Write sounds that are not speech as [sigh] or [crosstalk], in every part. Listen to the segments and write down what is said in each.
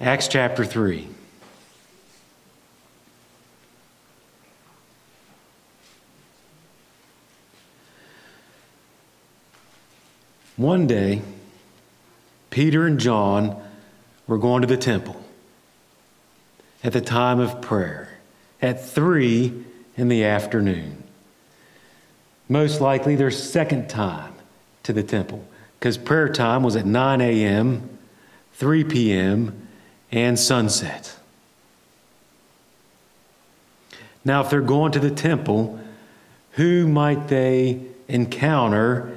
Acts chapter 3. One day, Peter and John were going to the temple at the time of prayer at 3 in the afternoon. Most likely their second time to the temple because prayer time was at 9 a.m., 3 p.m., and sunset. Now, if they're going to the temple, who might they encounter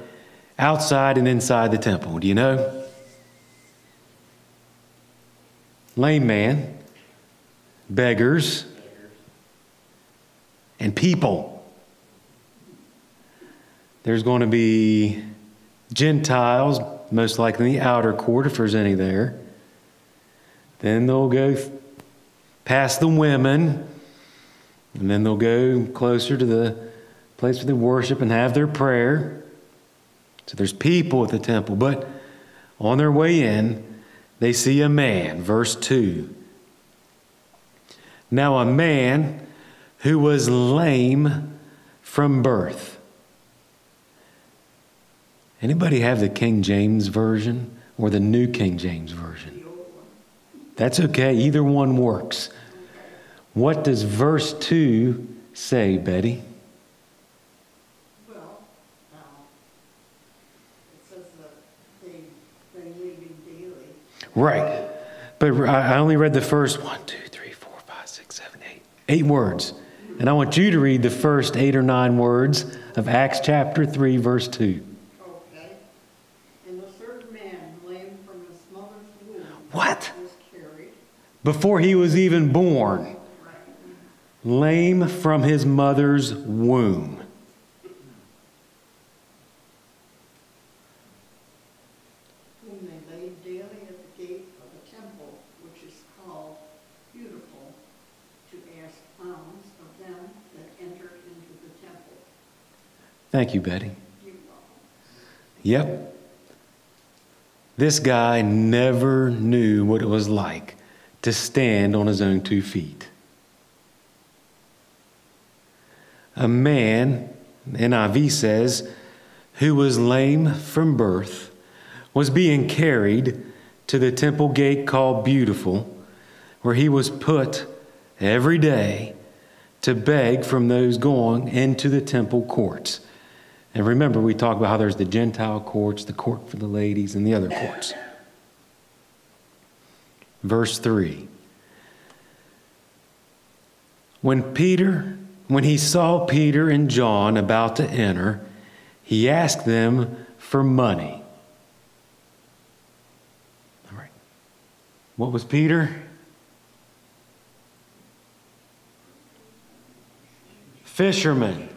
outside and inside the temple? Do you know? Lame man, beggars, and people. There's going to be Gentiles, most likely in the outer court, if there's any there. Then they'll go past the women, and then they'll go closer to the place where they worship and have their prayer. So there's people at the temple, but on their way in, they see a man. Verse 2. Now, a man who was lame from birth. Anybody have the King James Version or the New King James Version? That's okay, either one works. What does verse 2 say, Betty? Well, um, it says that they, they leaving daily. Right. But I only read the first one, two, three, four, five, six, seven, eight. Eight words. And I want you to read the first eight or nine words of Acts chapter 3, verse 2. Okay. And the third man, lame from his mother's womb. What? Was carried. Before he was even born, lame from his mother's womb. Whom they laid daily at the gate of the temple, which is called Beautiful, to ask alms of them that entered into the temple. Thank you, Betty. Yep. This guy never knew what it was like to stand on his own two feet. A man, NIV says, who was lame from birth was being carried to the temple gate called Beautiful, where he was put every day to beg from those going into the temple courts. And remember, we talked about how there's the Gentile courts, the court for the ladies, and the other courts. Verse 3. When Peter, when he saw Peter and John about to enter, he asked them for money. All right. What was Peter? Fisherman.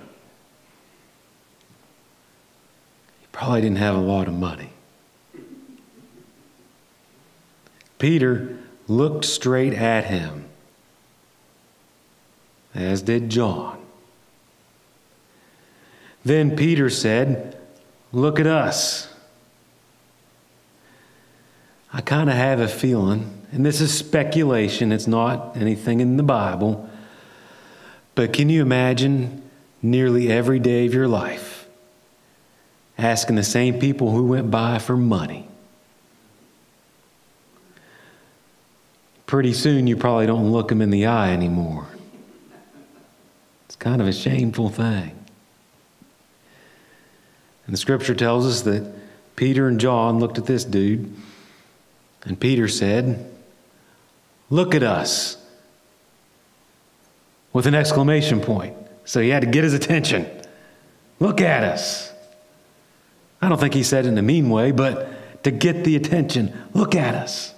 He probably didn't have a lot of money. Peter looked straight at him, as did John. Then Peter said, Look at us. I kind of have a feeling, and this is speculation, it's not anything in the Bible, but can you imagine nearly every day of your life? asking the same people who went by for money. Pretty soon, you probably don't look them in the eye anymore. It's kind of a shameful thing. And the scripture tells us that Peter and John looked at this dude, and Peter said, Look at us, with an exclamation point. So he had to get his attention. Look at us. I don't think he said it in a mean way, but to get the attention. Look at us.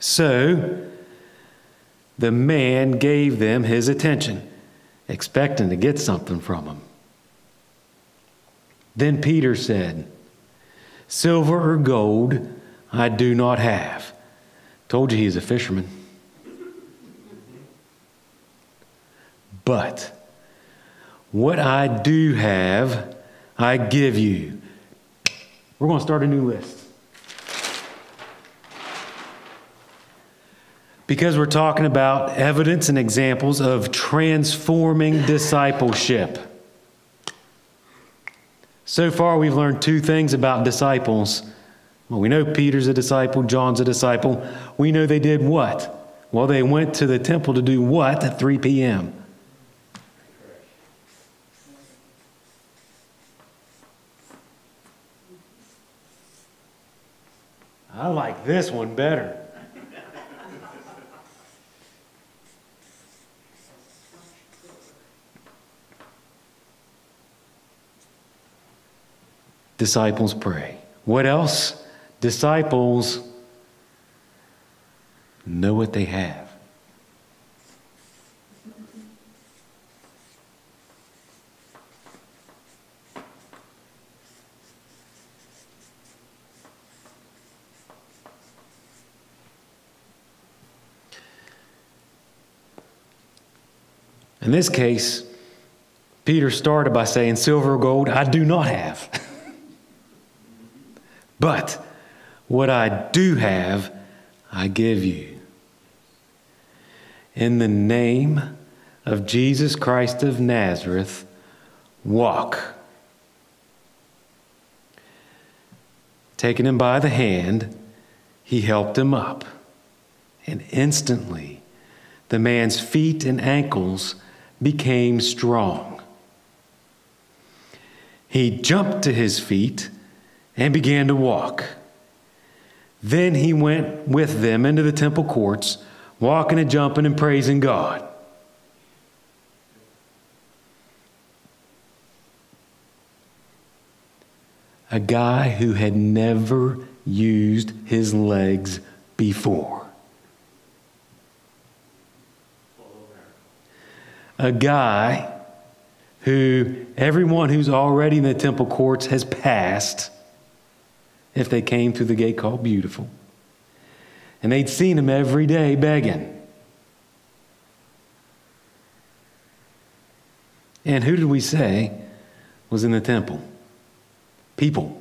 So the man gave them his attention, expecting to get something from them. Then Peter said, Silver or gold I do not have. Told you he's a fisherman. But what I do have, I give you. We're going to start a new list. Because we're talking about evidence and examples of transforming discipleship. So far, we've learned two things about disciples. Well, we know Peter's a disciple, John's a disciple. We know they did what? Well, they went to the temple to do what at 3 p.m.? I like this one better. Disciples pray. What else? Disciples know what they have. In this case, Peter started by saying, Silver or gold I do not have. [laughs] but what I do have, I give you. In the name of Jesus Christ of Nazareth, walk. Taking him by the hand, he helped him up. And instantly, the man's feet and ankles became strong. He jumped to his feet and began to walk. Then he went with them into the temple courts, walking and jumping and praising God. A guy who had never used his legs before. a guy who everyone who's already in the temple courts has passed if they came through the gate called Beautiful. And they'd seen him every day begging. And who did we say was in the temple? People.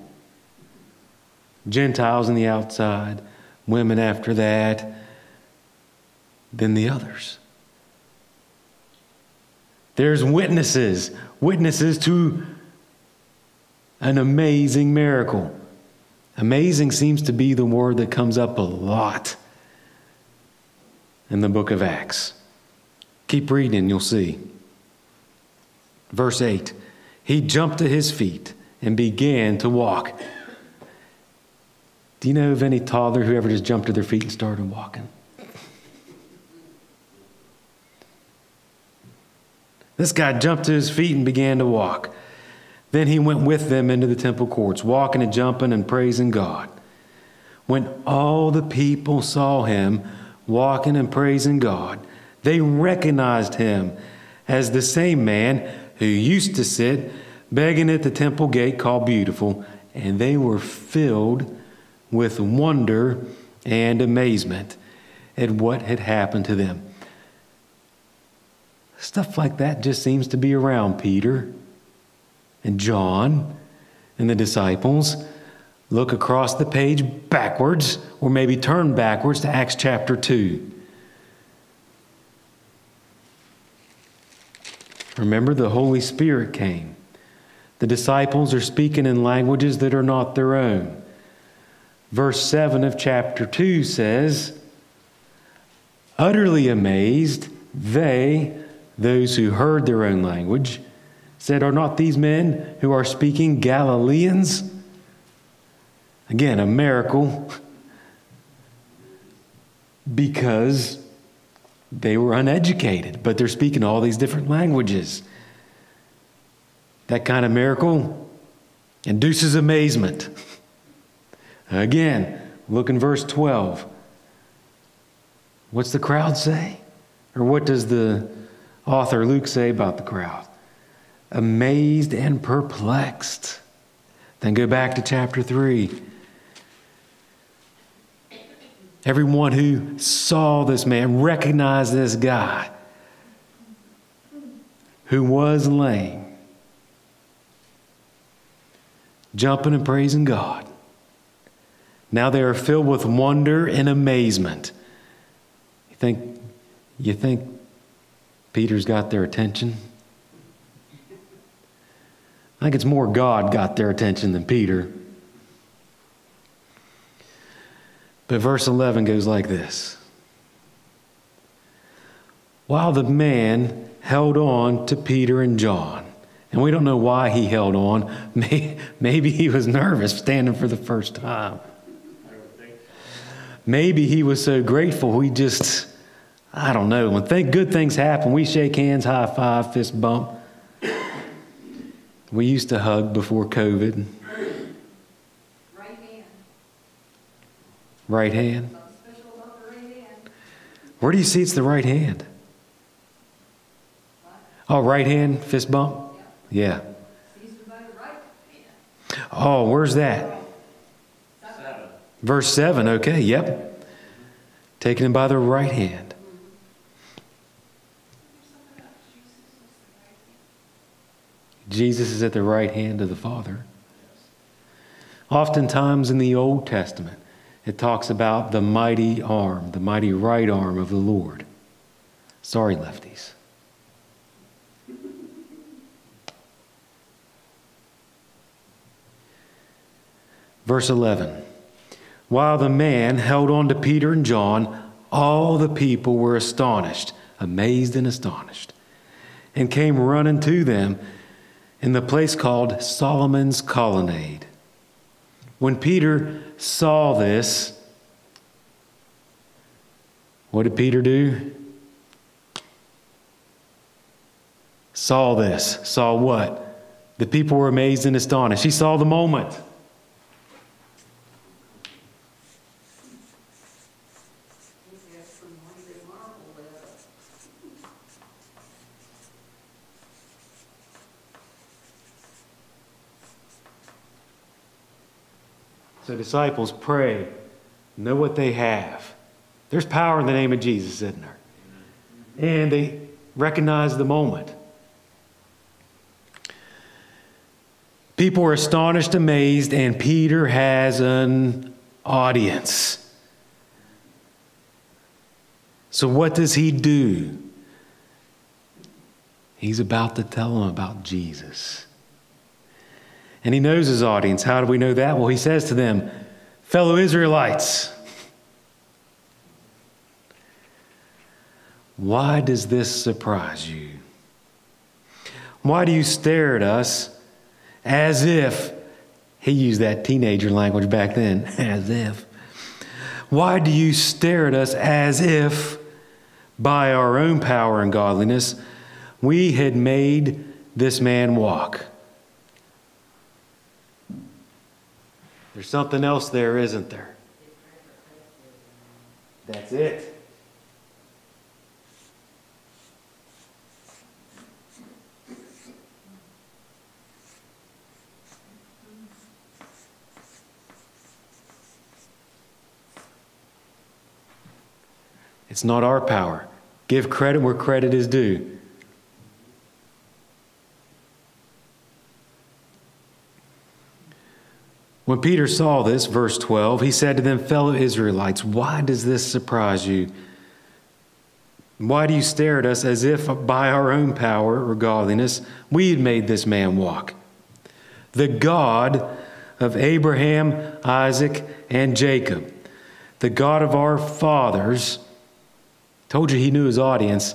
Gentiles on the outside, women after that, then the others. There's witnesses, witnesses to an amazing miracle. Amazing seems to be the word that comes up a lot in the book of Acts. Keep reading, you'll see. Verse 8 He jumped to his feet and began to walk. Do you know of any toddler who ever just jumped to their feet and started walking? This guy jumped to his feet and began to walk. Then he went with them into the temple courts, walking and jumping and praising God. When all the people saw him walking and praising God, they recognized him as the same man who used to sit begging at the temple gate called Beautiful, and they were filled with wonder and amazement at what had happened to them. Stuff like that just seems to be around Peter and John and the disciples. Look across the page backwards, or maybe turn backwards to Acts chapter 2. Remember, the Holy Spirit came. The disciples are speaking in languages that are not their own. Verse 7 of chapter 2 says, Utterly amazed, they those who heard their own language said, Are not these men who are speaking Galileans? Again, a miracle [laughs] because they were uneducated, but they're speaking all these different languages. That kind of miracle induces amazement. [laughs] Again, look in verse 12. What's the crowd say? Or what does the author Luke say about the crowd? Amazed and perplexed. Then go back to chapter 3. Everyone who saw this man recognized this guy who was lame, jumping and praising God. Now they are filled with wonder and amazement. You think, you think Peter's got their attention? I think it's more God got their attention than Peter. But verse 11 goes like this While the man held on to Peter and John, and we don't know why he held on. [laughs] Maybe he was nervous standing for the first time. Maybe he was so grateful we just, I don't know, when think good things happen, we shake hands, high five, fist bump. We used to hug before COVID. Right hand. Right hand. Where do you see it's the right hand? Oh, right hand, fist bump? Yeah. Oh, where's that? Verse 7, okay, yep. Taking him by the right hand. Jesus is at the right hand of the Father. Oftentimes in the Old Testament, it talks about the mighty arm, the mighty right arm of the Lord. Sorry, lefties. Verse 11 While the man held on to Peter and John, all the people were astonished, amazed and astonished, and came running to them in the place called Solomon's Colonnade. When Peter saw this, what did Peter do? Saw this. Saw what? The people were amazed and astonished. He saw the moment. He asked them why they marveled at it. So, disciples, pray. Know what they have. There's power in the name of Jesus, isn't there? And they recognize the moment. People are astonished, amazed, and Peter has an audience. So, what does he do? He's about to tell them about Jesus. And he knows his audience. How do we know that? Well, he says to them, Fellow Israelites, why does this surprise you? Why do you stare at us as if, he used that teenager language back then, [laughs] as if. Why do you stare at us as if, by our own power and godliness, we had made this man walk? There's something else there, isn't there? That's it. It's not our power. Give credit where credit is due. When Peter saw this, verse 12, he said to them, Fellow Israelites, why does this surprise you? Why do you stare at us as if by our own power or godliness we had made this man walk? The God of Abraham, Isaac, and Jacob, the God of our fathers, told you he knew his audience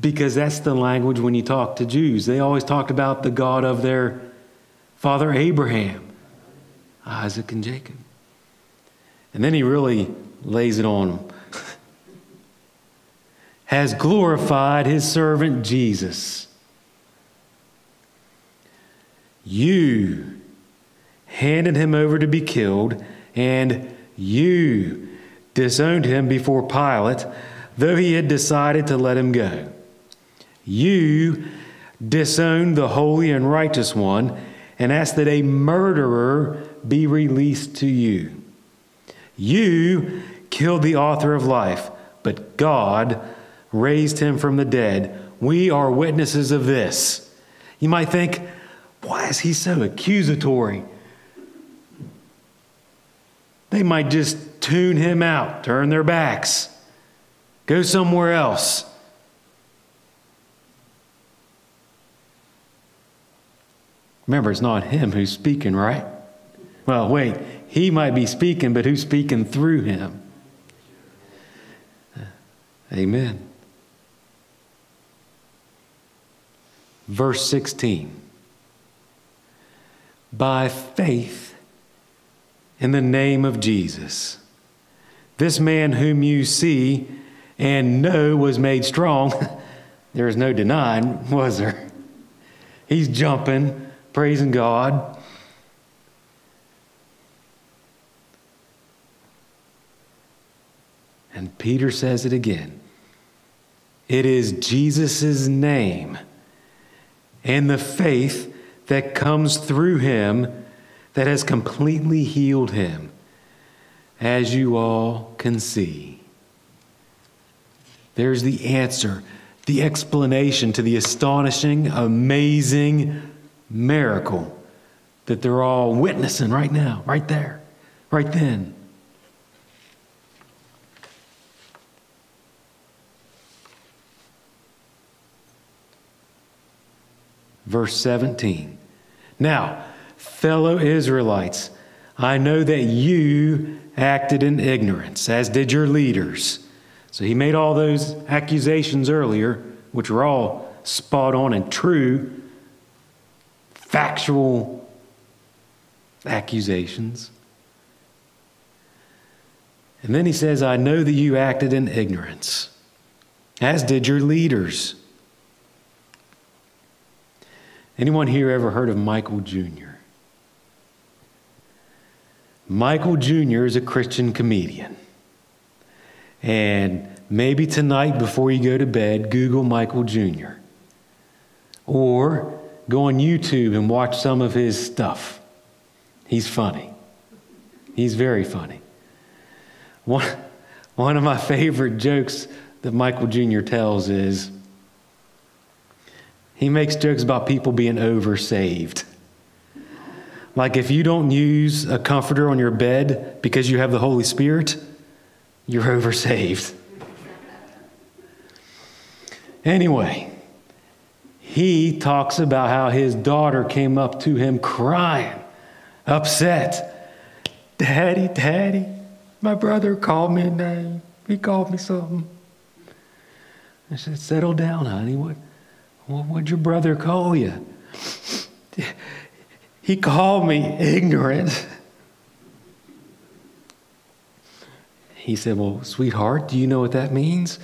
because that's the language when you talk to Jews. They always talked about the God of their father Abraham, Isaac, and Jacob. And then he really lays it on them. [laughs] Has glorified his servant Jesus. You handed him over to be killed, and you disowned him before Pilate, though he had decided to let him go. You disowned the holy and righteous one and ask that a murderer be released to you. You killed the author of life, but God raised him from the dead. We are witnesses of this. You might think, why is he so accusatory? They might just tune him out, turn their backs, go somewhere else. Remember, it's not him who's speaking, right? Well, wait, he might be speaking, but who's speaking through him? Uh, amen. Verse 16. By faith in the name of Jesus, this man whom you see and know was made strong, [laughs] there is no denying, was there? He's jumping, praising God. And Peter says it again. It is Jesus' name and the faith that comes through him that has completely healed him, as you all can see. There's the answer, the explanation to the astonishing, amazing miracle that they're all witnessing right now, right there, right then. Verse 17. Now, fellow Israelites, I know that you acted in ignorance, as did your leaders. So he made all those accusations earlier, which were all spot on and true, factual accusations. And then he says, I know that you acted in ignorance, as did your leaders. Anyone here ever heard of Michael Jr.? Michael Jr. is a Christian comedian. And maybe tonight before you go to bed, Google Michael Jr. Or go on YouTube and watch some of his stuff. He's funny. He's very funny. One, one of my favorite jokes that Michael Jr. tells is he makes jokes about people being oversaved. Like if you don't use a comforter on your bed because you have the Holy Spirit, you're [laughs] oversaved. Anyway, he talks about how his daughter came up to him crying, upset. Daddy, Daddy, my brother called me a name. He called me something. I said, Settle down, honey. What, well, what'd your brother call you? He called me ignorant. He said, Well, sweetheart, do you know what that means?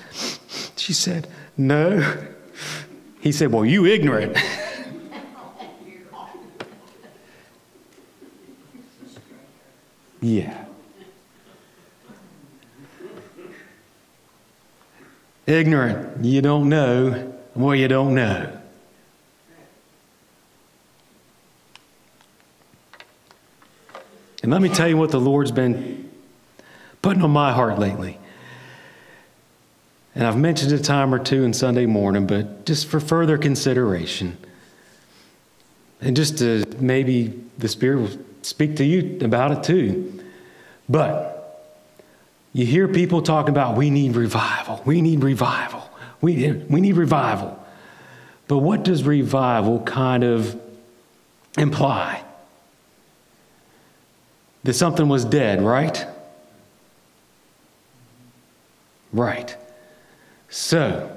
She said, No. He said, Well, you ignorant. [laughs] yeah. Ignorant, you don't know what you don't know. And let me tell you what the Lord's been putting on my heart lately. And I've mentioned a time or two in Sunday morning, but just for further consideration, and just to maybe the Spirit will speak to you about it too. But you hear people talking about we need revival, we need revival. We, we need revival. But what does revival kind of imply? That something was dead, right? Right. So,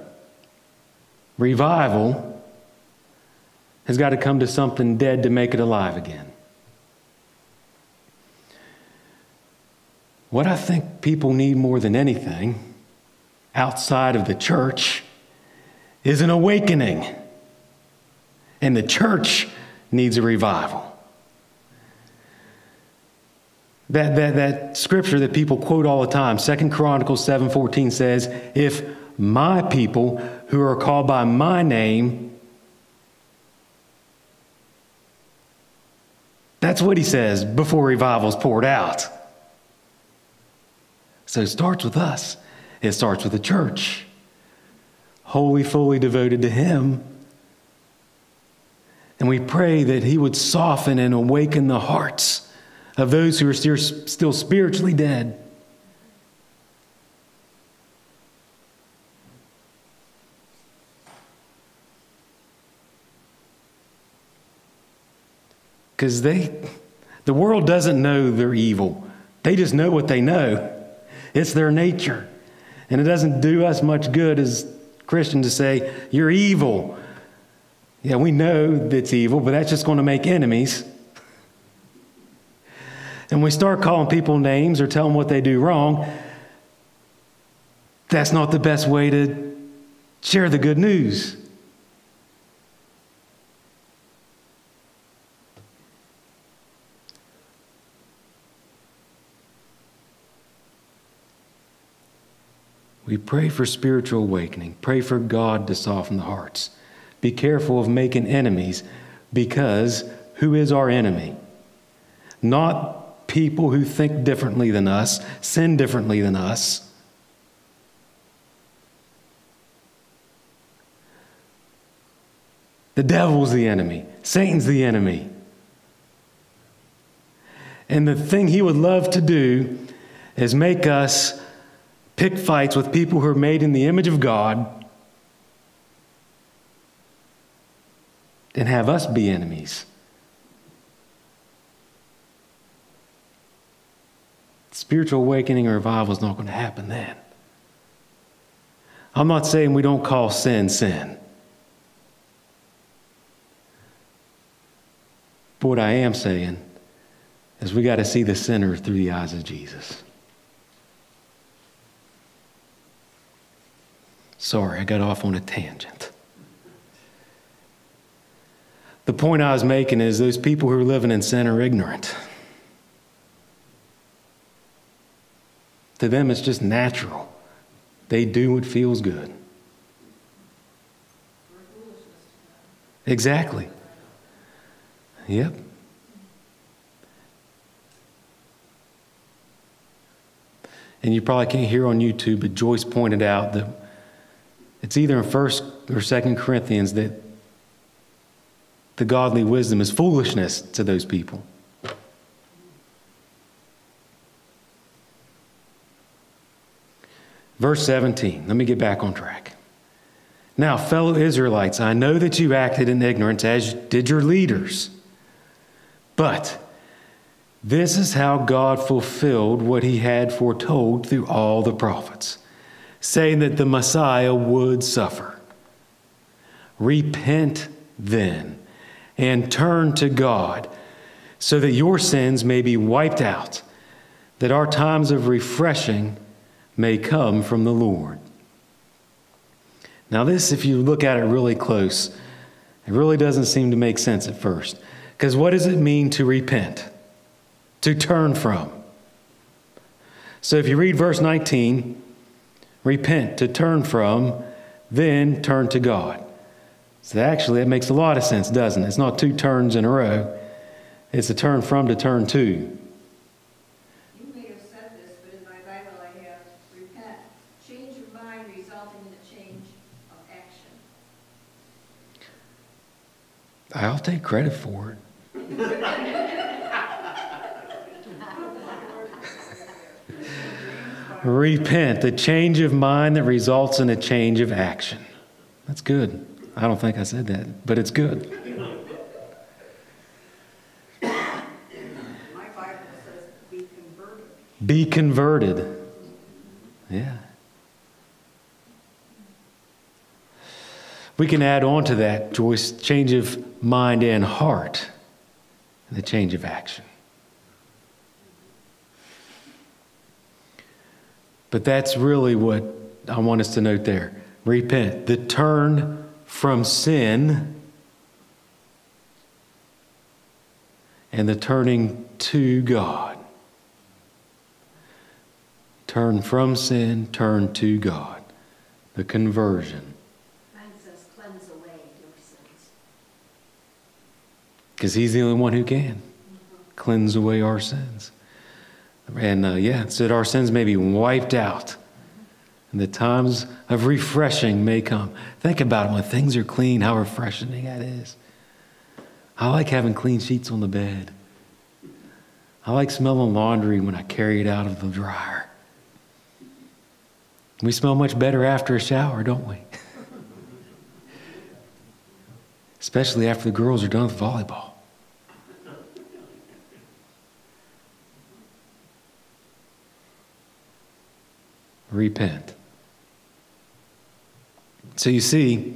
revival has got to come to something dead to make it alive again. What I think people need more than anything outside of the church is an awakening. And the church needs a revival. That, that, that scripture that people quote all the time, Second Chronicles 7.14 says, if my people who are called by my name, that's what he says before revival's poured out. So it starts with us. It starts with the church, wholly, fully devoted to Him. And we pray that He would soften and awaken the hearts of those who are still spiritually dead. Because they, the world doesn't know they're evil. They just know what they know. It's their nature. And it doesn't do us much good as Christians to say, you're evil. Yeah, we know that's evil, but that's just going to make enemies. And we start calling people names or tell them what they do wrong. That's not the best way to share the good news. We pray for spiritual awakening. Pray for God to soften the hearts. Be careful of making enemies because who is our enemy? Not people who think differently than us, sin differently than us. The devil's the enemy, Satan's the enemy. And the thing he would love to do is make us pick fights with people who are made in the image of God and have us be enemies. Spiritual awakening or revival is not going to happen then. I'm not saying we don't call sin sin. But what I am saying is we got to see the sinner through the eyes of Jesus. Sorry, I got off on a tangent. The point I was making is those people who are living in sin are ignorant. To them, it's just natural. They do what feels good. Exactly. Yep. And you probably can't hear on YouTube, but Joyce pointed out that it's either in 1st or 2nd Corinthians that the godly wisdom is foolishness to those people. Verse 17, let me get back on track. Now, fellow Israelites, I know that you acted in ignorance, as did your leaders. But this is how God fulfilled what he had foretold through all the prophets saying that the Messiah would suffer. Repent then and turn to God so that your sins may be wiped out, that our times of refreshing may come from the Lord. Now, this, if you look at it really close, it really doesn't seem to make sense at first. Because what does it mean to repent? To turn from. So if you read verse 19, repent, to turn from, then turn to God. So actually, that makes a lot of sense, doesn't it? It's not two turns in a row, it's a turn from to turn to. You may have said this, but in my Bible I have repent, change of mind resulting in a change of action. I'll take credit for it. Repent, the change of mind that results in a change of action. That's good. I don't think I said that, but it's good. My Bible says be converted. Be converted. Yeah. We can add on to that, Joyce, change of mind and heart, and the change of action. But that's really what I want us to note there. Repent, the turn from sin and the turning to God. Turn from sin, turn to God. The conversion. Because He's the only one who can cleanse away our sins. And uh, yeah, so our sins may be wiped out and the times of refreshing may come. Think about it when things are clean, how refreshing that is. I like having clean sheets on the bed. I like smelling laundry when I carry it out of the dryer. We smell much better after a shower, don't we? [laughs] Especially after the girls are done with volleyball. Repent. So you see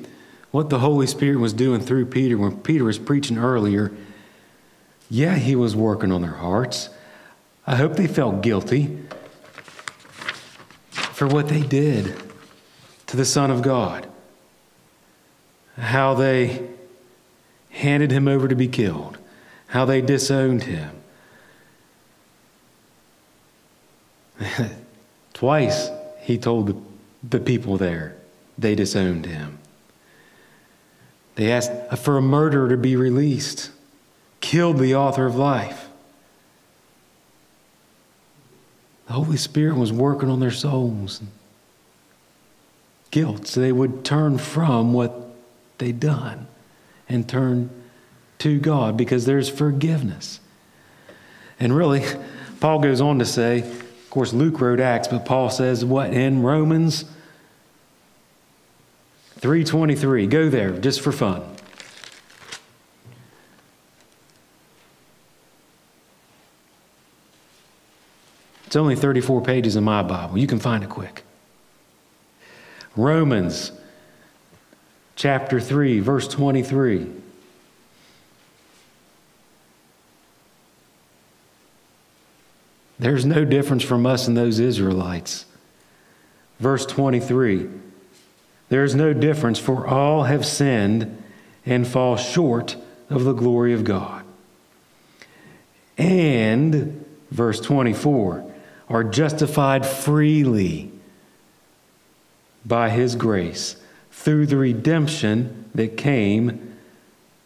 what the Holy Spirit was doing through Peter when Peter was preaching earlier. Yeah, he was working on their hearts. I hope they felt guilty for what they did to the Son of God, how they handed him over to be killed, how they disowned him. [laughs] Twice he told the, people there they disowned him. They asked for a murderer to be released, killed the author of life. The Holy Spirit was working on their souls. Guilt, so they would turn from what they'd done and turn to God because there's forgiveness. And really, Paul goes on to say, of course, Luke wrote Acts, but Paul says what in Romans 323. Go there just for fun. It's only 34 pages in my Bible. You can find it quick. Romans chapter 3, verse 23. There's no difference from us and those Israelites. Verse 23 There is no difference, for all have sinned and fall short of the glory of God. And, verse 24, are justified freely by his grace through the redemption that came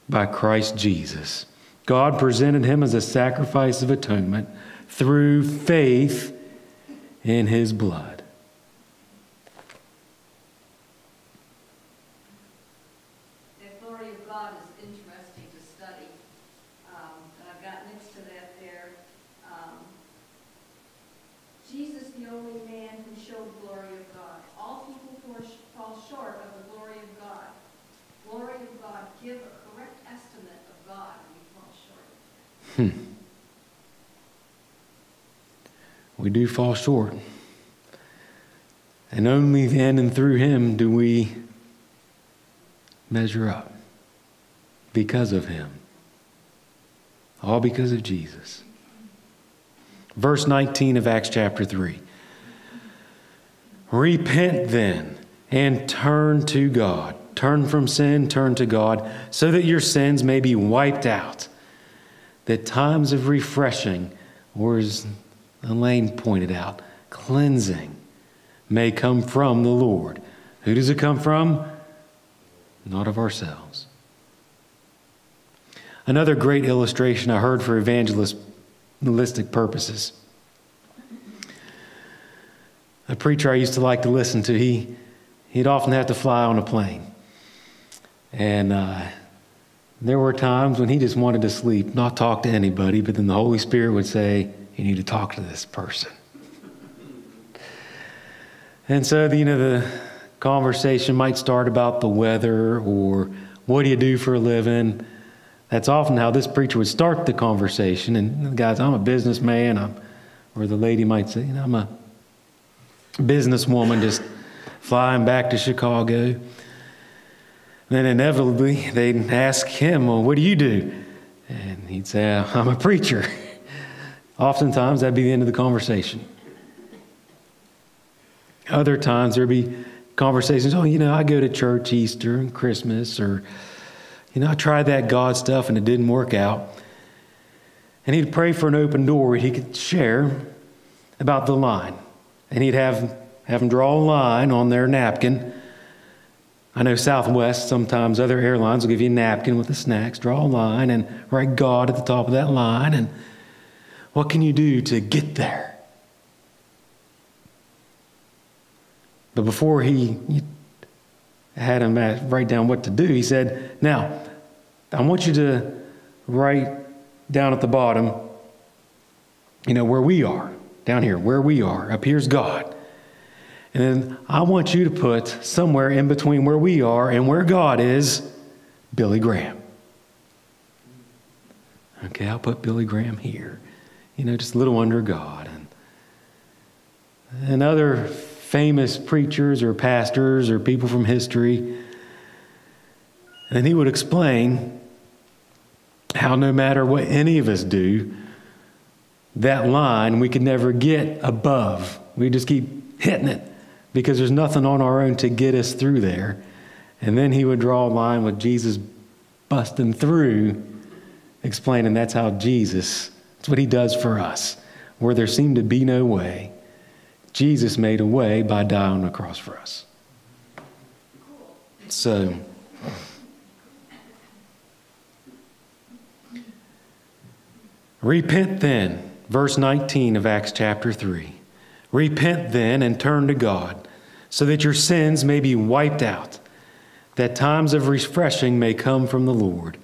by Christ Jesus. God presented him as a sacrifice of atonement through faith in his blood. The glory of God is interesting to study. Um, and I've got next to that there, um, Jesus, the only man who showed the glory of God. All people fall sh- fall short of the glory of God. Glory of God, give a correct estimate of God, and we fall short. We do fall short. And only then and through him do we measure up because of him. All because of Jesus. Verse 19 of Acts chapter 3. Repent then and turn to God. Turn from sin, turn to God, so that your sins may be wiped out. That times of refreshing, or as Elaine pointed out, cleansing may come from the Lord. Who does it come from? Not of ourselves. Another great illustration I heard for evangelistic purposes. A preacher I used to like to listen to, he, he'd often have to fly on a plane. And uh, there were times when he just wanted to sleep, not talk to anybody, but then the Holy Spirit would say, You need to talk to this person. And so, you know, the conversation might start about the weather or what do you do for a living. That's often how this preacher would start the conversation. And the guy's, I'm a businessman. I'm, or the lady might say, you know, I'm a businesswoman just flying back to Chicago. Then inevitably they'd ask him, Well, what do you do? And he'd say, I'm a preacher. [laughs] Oftentimes that'd be the end of the conversation. Other times there'd be conversations, oh, you know, I go to church Easter and Christmas, or, you know, I tried that God stuff and it didn't work out. And he'd pray for an open door where he could share about the line. And he'd have, have them draw a line on their napkin. I know Southwest, sometimes other airlines will give you a napkin with the snacks, draw a line and write God at the top of that line. And what can you do to get there? But before he, had him write down what to do, he said, Now, I want you to write down at the bottom, you know, where we are, down here, where we are. Up here's God. And then I want you to put somewhere in between where we are and where God is, Billy Graham. Okay, I'll put Billy Graham here. You know, just a little under God. And, and other famous preachers or pastors or people from history. And he would explain how no matter what any of us do, that line we could never get above. We just keep hitting it because there's nothing on our own to get us through there. And then he would draw a line with Jesus busting through, explaining that's how Jesus, that's what he does for us. Where there seemed to be no way, Jesus made a way by dying on the cross for us. So, repent then, verse 19 of Acts chapter 3. Repent then and turn to God, so that your sins may be wiped out, that times of refreshing may come from the Lord,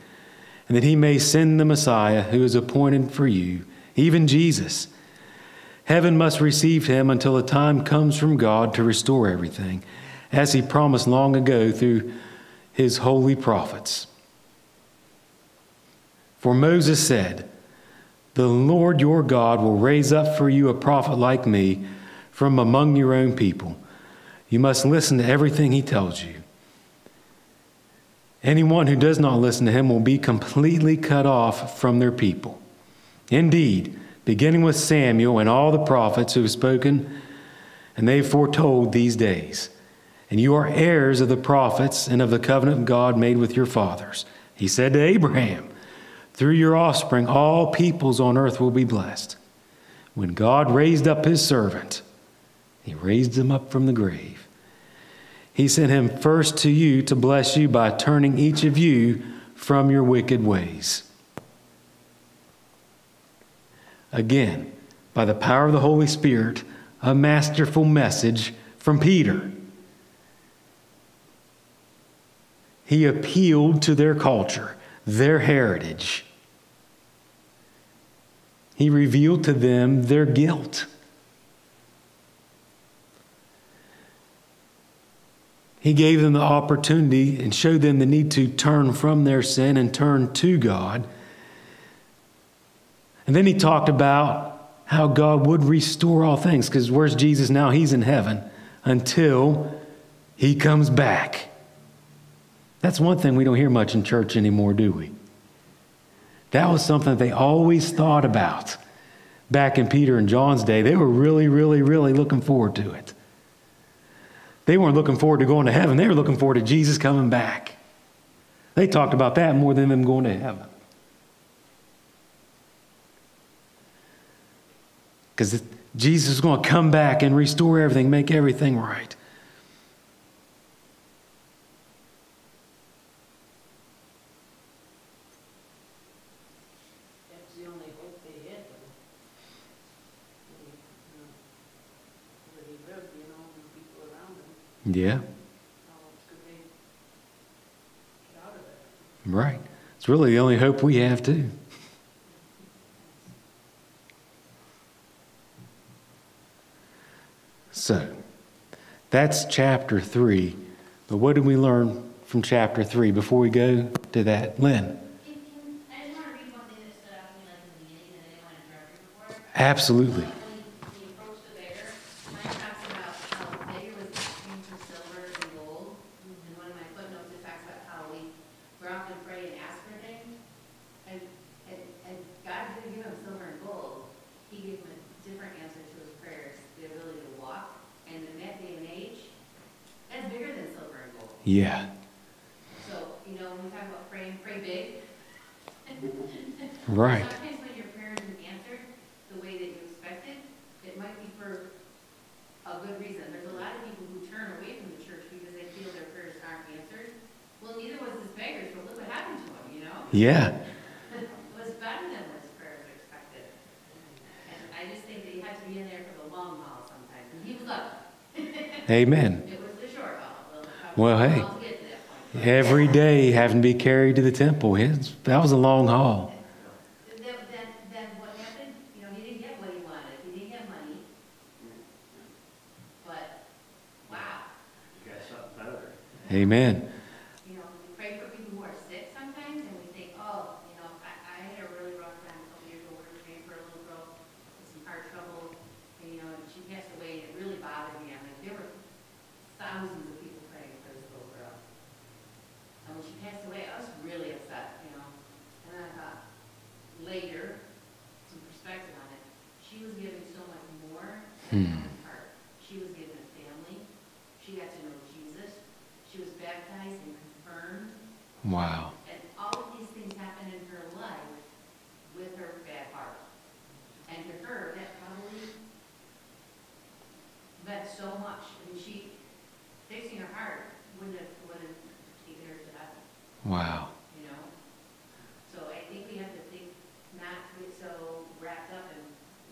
and that he may send the Messiah who is appointed for you, even Jesus. Heaven must receive him until the time comes from God to restore everything, as he promised long ago through his holy prophets. For Moses said, The Lord your God will raise up for you a prophet like me from among your own people. You must listen to everything he tells you. Anyone who does not listen to him will be completely cut off from their people. Indeed, beginning with Samuel and all the prophets who have spoken, and they foretold these days. And you are heirs of the prophets and of the covenant God made with your fathers. He said to Abraham, Through your offspring, all peoples on earth will be blessed. When God raised up his servant, he raised him up from the grave. He sent him first to you to bless you by turning each of you from your wicked ways. Again, by the power of the Holy Spirit, a masterful message from Peter. He appealed to their culture, their heritage. He revealed to them their guilt. He gave them the opportunity and showed them the need to turn from their sin and turn to God. And then he talked about how God would restore all things, because where's Jesus now? He's in heaven until he comes back. That's one thing we don't hear much in church anymore, do we? That was something they always thought about back in Peter and John's day. They were really, really, really looking forward to it. They weren't looking forward to going to heaven, they were looking forward to Jesus coming back. They talked about that more than them going to heaven. Because Jesus is going to come back and restore everything, make everything right. That's the only hope they had, though. They, you know, Where he lived, you know, and people around him, Yeah, how else could they get out of there? right. It's really the only hope we have, too. So, that's chapter 3. But what did we learn from chapter 3 before we go to that? Lynn? Can, can, I just want to read one thing that stood out to me like in the beginning and I didn't want to interrupt you before. Absolutely. When he, when he approached the beggar, Mike talks about how the beggar was asking for silver and gold. And one of my footnotes, it talks about how we, we're often pray and ask for things. And, and, and God didn't give him silver and gold. He gave him a different answer to his prayers, the ability to walk. And in that day and age, that's bigger than silver and gold. Yeah, So, you know, when we talk about praying, pray big. [laughs] right. Sometimes when your prayer isn't answered the way that you expected, it might be for a good reason. There's a lot of people who turn away from the church because they feel their prayers aren't answered. Well, neither was this beggar, so look what happened to him, you know? Yeah, [laughs] It was better than what his prayers expected. And I just think that you have to be in there for the long haul sometimes. And he was up. [laughs] amen. It was the short haul. Well, hey. To get to that point. Every day having to be carried to the temple, it's- that was a long haul. Then, then, then what happened, you know, he didn't get what he wanted, he didn't get money. But, wow, You got something better. Amen. you know, we pray for people who are sick sometimes, and we think, oh, you know, I, I had a really rough time a couple years ago, we were praying for a little girl with some heart trouble, and, you know, and she passed away, and it really bothered me, I'm like, there were Hmm. She was given a family. She got to know Jesus. She was baptized and confirmed. Wow. And all of these things happened in her life with her bad heart. And to her, that probably meant so much. I mean, she, fixing her heart wouldn't have, would have taken her to heaven, Wow. you know? So I think we have to think, not to get so wrapped up in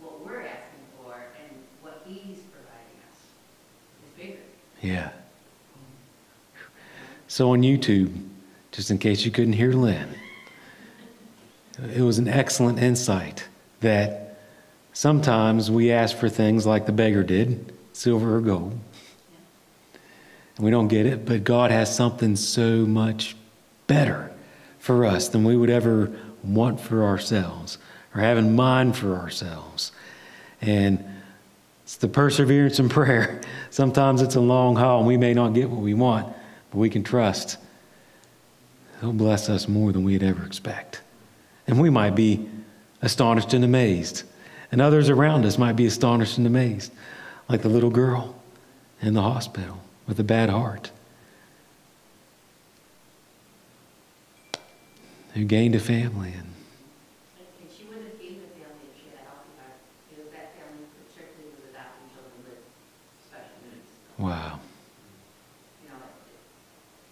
what we're asking for and what he's providing us is bigger. Yeah. So on YouTube, just in case you couldn't hear Lynn, it was an excellent insight that sometimes we ask for things like the beggar did silver or gold. And we don't get it, but God has something so much better for us than we would ever want for ourselves or have in mind for ourselves. And it's the perseverance in prayer. [laughs] Sometimes it's a long haul and we may not get what we want, but we can trust He'll bless us more than we'd ever expect. And we might be astonished and amazed. And others around us might be astonished and amazed, like the little girl in the hospital with a bad heart who gained a family and she wouldn't have gained a family if she had a healthy heart. It was that family strictly was adopting children with special needs. wow. You know, it-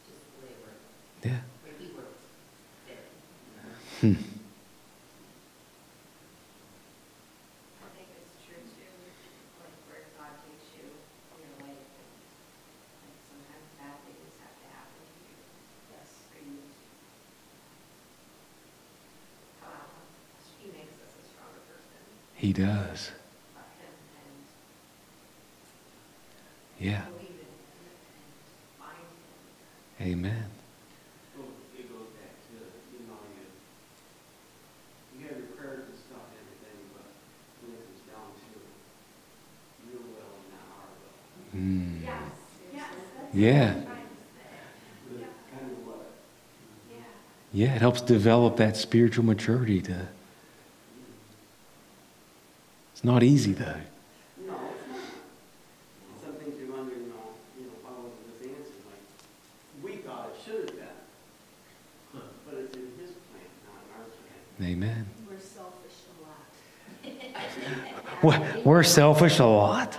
it's just the way it works, Yeah. where he works. There. Hmm. I think it's true too, like where God takes you in your life. and like Sometimes bad things have to happen to you. Yes. For you. Person. He does. Let him and Yeah. believe in him and find him. Amen. Well, it goes back to, you know, you, you have your prayers and stuff and everything, but when it comes down to your will and not our will. Hmm. Yes, yes, that's Yeah. what I'm trying to say. That's kind of what, Yeah. Yeah, it helps develop that spiritual maturity to. It's not easy though. no. Some things you wonder, you know, you know, why wasn't this answered, like, we thought it should have been. But it's in his plan, not in our plan. Amen. We're selfish a lot. We're- We're selfish a lot.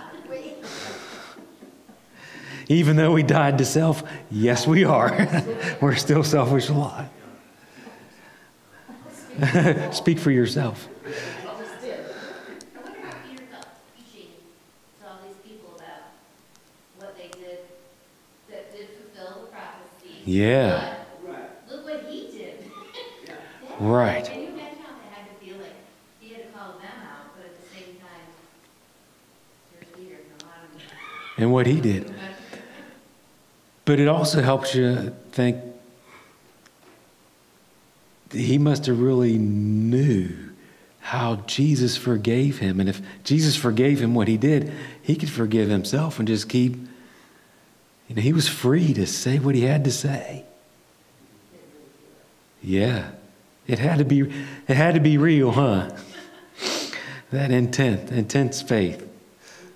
Even though we died to self, yes, we are. [laughs] We're still selfish a lot. [laughs] Speak for yourself. I wonder how Peter felt teaching to all these people about what they did that did fulfill the prophecy. Yeah. But Look what he did. yeah. Right. Can you imagine how that had to feel like? He had to call them out, but at the same time, here's Peter, come on. And what he did. But it also helps you think he must have really knew how Jesus forgave him. And if Jesus forgave him what he did, he could forgive himself and just keep, you know, he was free to say what he had to say. Yeah. It had to be it had to be real, huh? That intent, intense faith.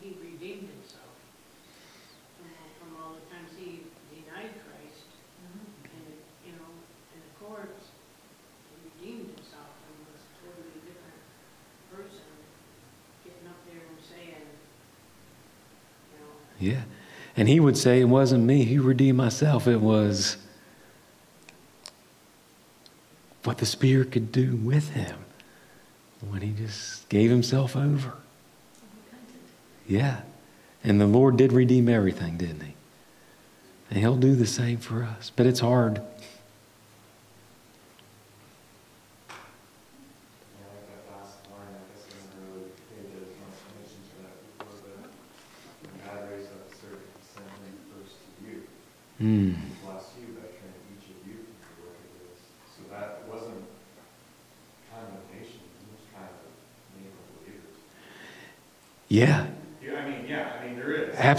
He redeemed himself from, from all the times he denied Christ. And, you know, in the courts, he redeemed himself and was a totally different person, getting up there and saying, you know, Yeah. And he would say, It wasn't me who redeemed myself, it was what the Spirit could do with him when he just gave himself over. Yeah. And the Lord did redeem everything, didn't he? And he'll do the same for us. But it's hard.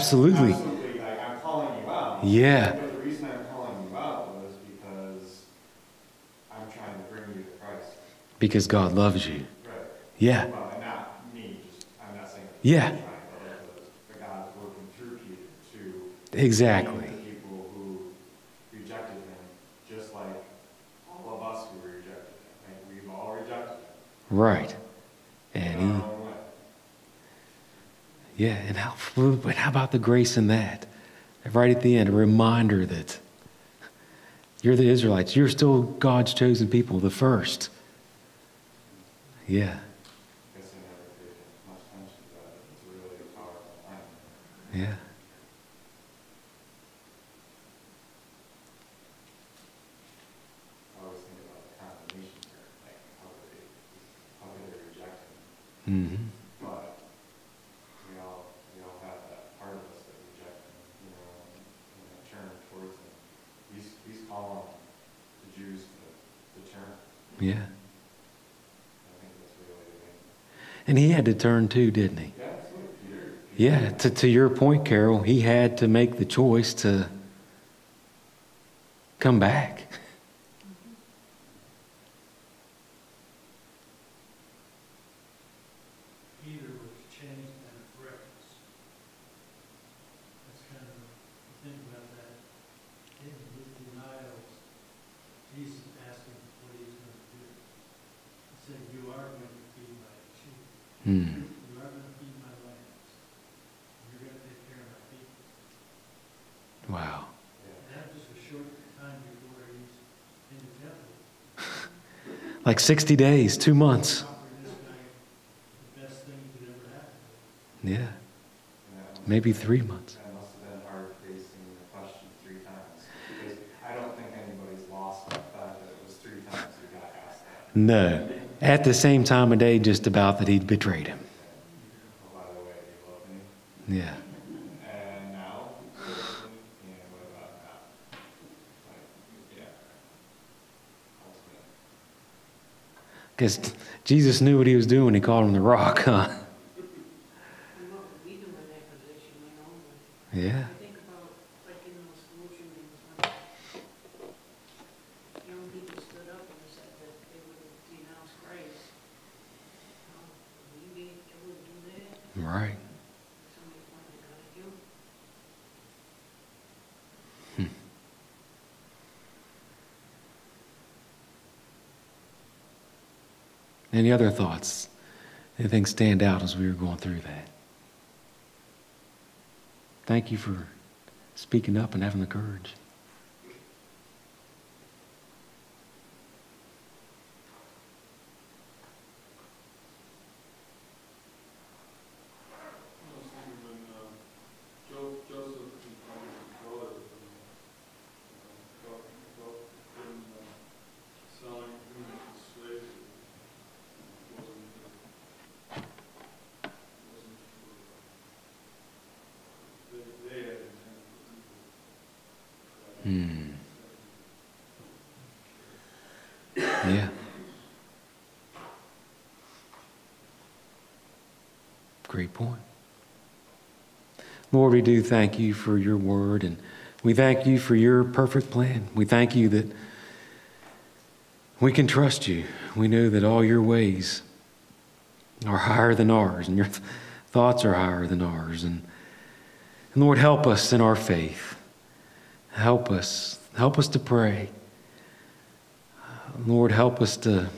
Absolutely. Absolutely. Like, I'm calling you out. Yeah. Because God loves you. Right. Yeah. Well, and not me. Just, I'm not saying. Yeah. Trying, but, but God is working through Peter to. Exactly. people who rejected him, just like all of us who rejected him. Like, we've all rejected him. Right. But how about the grace in that? Right at the end, a reminder that you're the Israelites. You're still God's chosen people, the first. Yeah, I guess mm-hmm I never paid much attention to that. It's a really powerful line. yeah. I always think about the condemnation here, like how could they, how could they reject him? hmm But we all, we all have that part of us that reject him, you know, and, and turn towards him. He's, he's calling the Jews to, to turn. Yeah. And he had to turn too, didn't he? Yeah, to, to your point, Carol, he had to make the choice to come back. [laughs] Peter was changed and breakfast. That's kind of, think about that. In his denials, Jesus asked him what he's going to do. He said, you are going to feed my sheep. Hmm. You are going to feed my lambs. You're going to take care of my people. Wow. And that was a short time before he's in the temple. Like 60 days, two months. Offering this guy the best thing that could ever happen. Yeah, And that must- maybe three months. That must have been hard facing the question three times. Because I don't think anybody's lost the fact that it was three times he got asked that. No. At the same time of day, just about that he'd betrayed him. Oh, by the way, you love me. Yeah. And now, and what about now? Like, yeah. Ultimate. Because Jesus knew what he was doing when he called him the rock, huh? And what would we do in that position, you know? But Yeah. I think about, like in those school shootings, when young people stood up and said that they would denounce Christ. How we be able to do that? Right. Somebody pointed out at you. Any other thoughts? Anything stand out as we were going through that? Thank you for speaking up and having the courage. I was thinking when uh, Jo- Joseph confronted his brother, uh, about, about him uh, selling him as slaves, it wasn't, uh, wasn't for, uh, they, they had intent for people. Hmm. Yeah. Great point. Lord, we do thank you for your word and we thank you for your perfect plan. We thank you that we can trust you. We know that all your ways are higher than ours and your th- thoughts are higher than ours. And, and Lord, help us in our faith. Help us. Help us to pray. Lord, help us to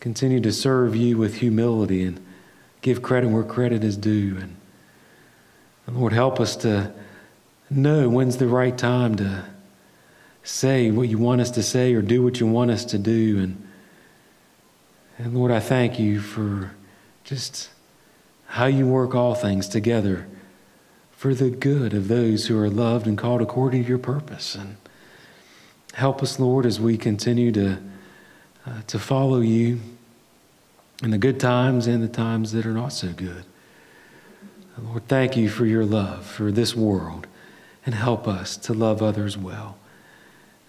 continue to serve you with humility and give credit where credit is due. And, and Lord, help us to know when's the right time to say what you want us to say or do what you want us to do. And, and Lord, I thank you for just how you work all things together for the good of those who are loved and called according to your purpose. And help us, Lord, as we continue to, uh, to follow you in the good times and the times that are not so good. Lord, thank you for your love for this world and help us to love others well.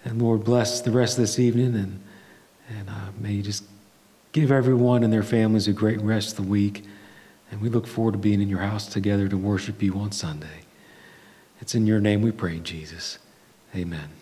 And Lord, bless the rest of this evening and, and uh, may you just give everyone and their families a great rest of the week. And we look forward to being in your house together to worship you on Sunday. It's in your name we pray, Jesus. Amen.